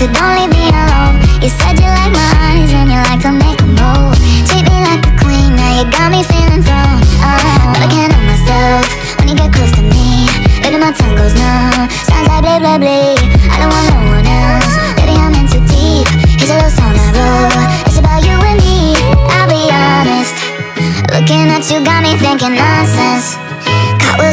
to don't leave me alone. You said you like my eyes and you like to make them roll Treat me like a queen, now you got me feeling thrown. Oh, But I can't help myself when you get close to me. Baby, my tongue goes numb, sounds like blah blah blah. I don't want no one else, baby, I'm in too deep. Here's a little song I wrote, it's about you and me. I'll be honest, looking at you got me thinking nonsense.